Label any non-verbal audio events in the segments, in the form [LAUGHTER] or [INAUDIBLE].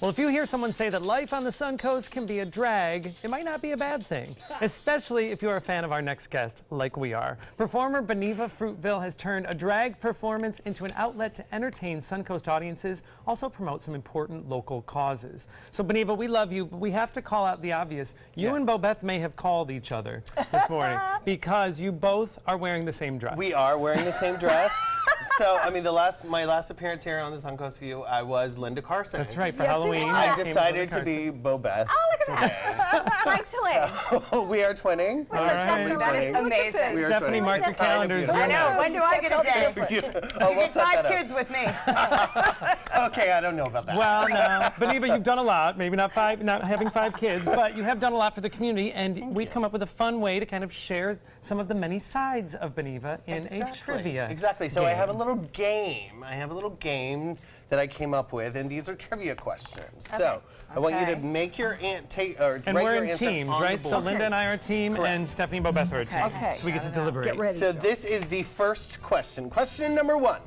Well, if you hear someone say that life on the Suncoast can be a drag, it might not be a bad thing, [LAUGHS] especially if you're a fan of our next guest, like we are. Performer Beneva Fruitville has turned a drag performance into an outlet to entertain Suncoast audiences, also promote some important local causes. So, Beneva, we love you, but we have to call out the obvious. You Yes. and Bobeth may have called each other this morning [LAUGHS] because you both are wearing the same dress. We are wearing the same dress. [LAUGHS] so, I mean, the last my last appearance here on the Suncoast View, I was Linda Carson. That's right, for Yes, you Halloween. are. you I came as decided to Linda be Bo Beth. Oh, look at that. My twin. we are twinning. All right. That is Twinning. amazing. We are Stephanie, twinning. mark your It's kind of calendars. I know. When do I get a day? [LAUGHS] oh, You we'll get five kids with me. [LAUGHS] Okay, I don't know about that. Well, no, [LAUGHS] Beneva, you've done a lot. Maybe not five, not having five kids, but you have done a lot for the community, and we've come up with a fun way to kind of share some of the many sides of Beneva in a trivia. Exactly. So I have a little game. I have a little game that I came up with, and these are trivia questions. So I want you to make your an- take or And write we're your in answer teams, on the right? So board. Linda and I are a team, Correct. and Stephanie and Bobeth are a team. Okay. So we get to deliberate. Get ready. So this is the first question. Question number one.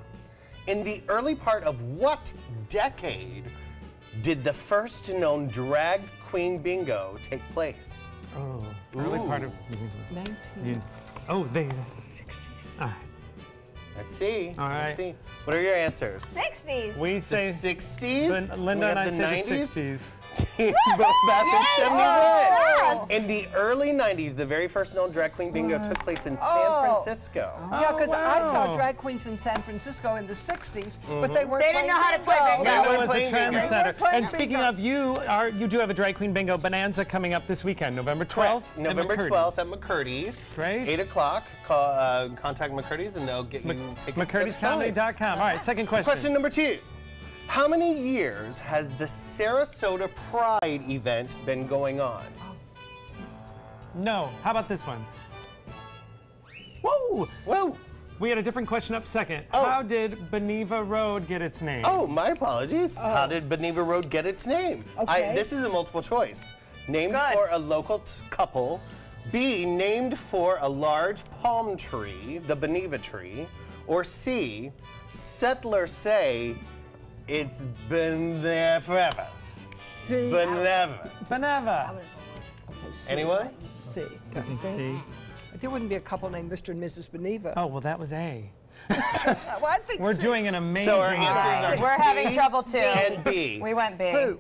In the early part of what decade did the first known drag queen bingo take place? Oh, early part of. 19. Oh, they. Ah, Let's see. All Let's right. see. What are your answers? 60s. we The say. 60s. Lin- Linda we and I the say 90s. the 60s. Team Both back in Yay! 71. Oh, In the early 90s, the very first known drag queen bingo took place in Oh. San Francisco. Yeah, because I saw drag queens in San Francisco in the 60s, but they weren't They didn't know how to play bingo. Yeah, Linda was a playing bingo. trendsetter. And speaking bingo. of you, are you do have a drag queen bingo bonanza coming up this weekend, November 12th. at November McCurdy's. 12th at McCurdy's. Great. 8 o'clock. Call, uh, contact McCurdy's and they'll get you tickets. at Sally. McCurdy'scomedy.com. All right, second question. Question number two. How many years has the Sarasota Pride event been going on? No. How about this one? Whoa! Whoa. We had a different question up second. Oh. How did Beneva Road get its name? Oh, my apologies. Oh. How did Beneva Road get its name? I, Okay. this is a multiple choice. Named Good. for a local t- couple. B, named for a large palm tree, the Beneva tree. Or C, settlers say it's been there forever. See, Beneva. Beneva. Anyone? see. I think C. There wouldn't be a couple named Mr. and Mrs. Beneva. Oh, well, that was A. [LAUGHS] well, I think We're C. doing an amazing So our job. answers We're having trouble too. and B. We went big. Who?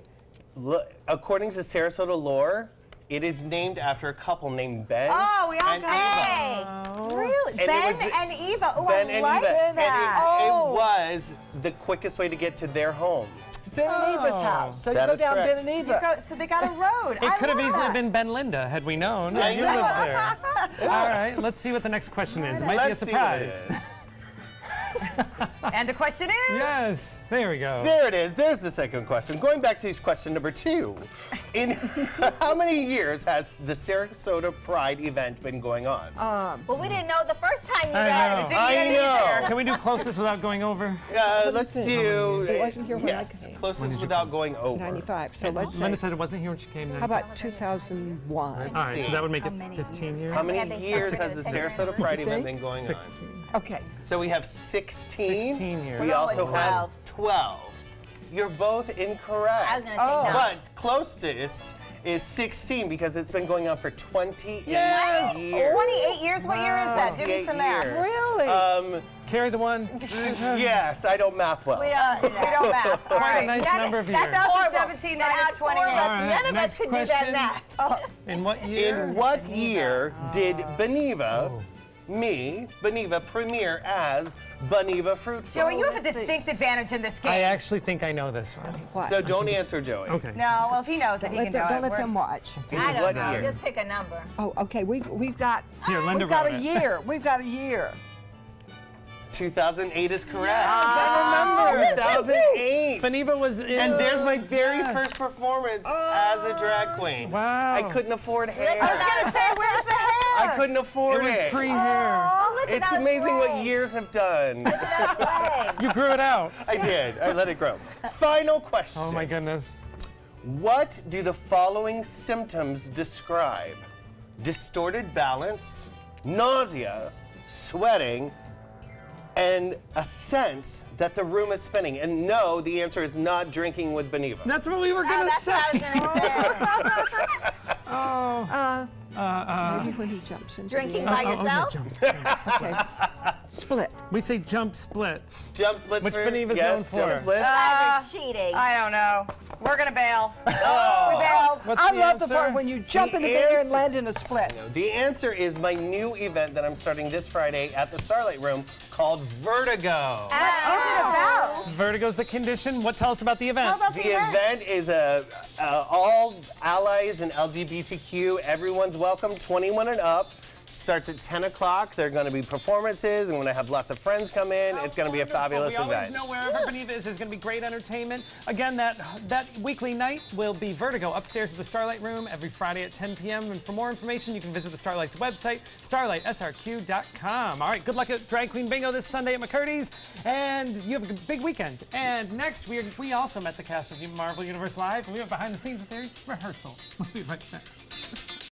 Lo- according to Sarasota lore, it is named after a couple named Ben Oh, we all and Eva. got A. Really? And Ben was the- and Eva. Oh, Ben I and like that. it, Oh. it was the quickest way to get to their home. Ben and Eva's Oh. house. So you That go down correct. Ben and You Eva. go- so they got a road. It could have easily that. been Ben Linda had we known. I You know. lived there. [LAUGHS] All right, let's see what the next question is. It might Let's be a see what it surprise. Is. [LAUGHS] And the question is? Yes, there we go. There it is. There's the second question. Going back to question number two. In [LAUGHS] how many years has the Sarasota Pride event been going on? Um, well, we didn't know the first time you I read know. it. It didn't I get know. Easier. Can we do closest without going over? Uh, let's do. It wasn't here when I yes, came. closest without going over. 95. So let's say, Linda said it wasn't here when she came. how about 2001? All right, so that would make it 15 years. How many years has the six. Sarasota Pride event been going on? 16. Okay. So we have 16. 16 years. We also it's have 12. 12. You're both incorrect. I was gonna say Oh. But closest is 16 because it's been going on for 28 Yes. years. 28 years? What year is that? Do me some math. years. Really? Um, Carry the one. [LAUGHS] yes, I don't math well. We don't, we don't math. [LAUGHS] All Quite a nice That- number of That's years. also Horrible. 17 That's minus 28. horrible. All right, None of next us could do that math. In what year? In what year did Beneva, me, Beneva, premiere as Beneva Fruit Fly? Joey, you have a distinct advantage in this game. I actually think I know this one. What? So don't answer Joey. Okay. no, well, if he knows it, he can them, know don't it. let We're- them watch. I don't what know. year? Just pick a number. Oh, okay. We've we've got Here, Linda we've got a it. year. We've got a year. 2008 is correct. I ah. remember. 2008. Beneva was in. And there's my very Yes. first performance as a drag queen. Wow. I couldn't afford hair. I was going to say, where's the hair? I couldn't afford It afford was it. pre-hair. Oh, it's that amazing what years have done. That [LAUGHS] way. You grew it out. I did. I let it grow. Final question. Oh my goodness. What do the following symptoms describe? Distorted balance, nausea, sweating, and a sense that the room is spinning. And no, the answer is not drinking with Beneva. That's what we were Oh, gonna that's say. what I [LAUGHS] [LAUGHS] oh. uh, was gonna. Maybe when he jumps into Drinking the by air. Oh, yourself? Okay. [LAUGHS] Split. We say jump splits. Jump splits Which for Beneva's yes, known jump for. splits. Uh, cheating. I don't know. We're gonna bail. [LAUGHS] we bailed. What's I the love the part when you jump The into the air and land in a split. the answer is my new event that I'm starting this Friday at the Starlight Room called Vertigo. What is it about? Vertigo's the condition. What tell us about the event? About The event is a, uh, all allies and LGBTQ. Everyone's welcome, 21 and up. Starts at 10 o'clock. There are going to be performances. I'm going to have lots of friends come in. it's going to be a fabulous event. we always event. know wherever Beneva is, there's going to be great entertainment. Again, that that weekly night will be Vertigo upstairs at the Starlight Room every Friday at 10 p.m. And for more information, you can visit the Starlight's website, starlightsrq.com. All right, good luck at Drag Queen Bingo this Sunday at McCurdy's, and you have a big weekend. And next, we are, we also met the cast of Marvel Universe Live, and we went behind the scenes with their rehearsal. [LAUGHS] We'll be right back. [LAUGHS]